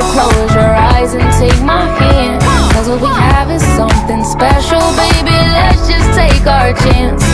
closer, close your eyes and take my hand. Cause what we have is something special, baby. Let's just take our chance.